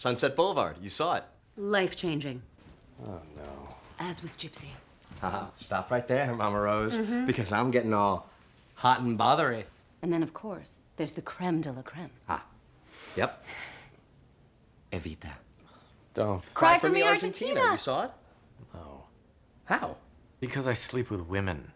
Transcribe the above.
Sunset Boulevard. You saw it. Life changing. Oh, no. As was Gypsy. Stop right there, Mama Rose, Mhm. because I'm getting all hot and bothery. And then, of course, there's the creme de la creme. Ah, yep. Evita. Don't. Cry for me, Argentina. You saw it? No. How? Because I sleep with women.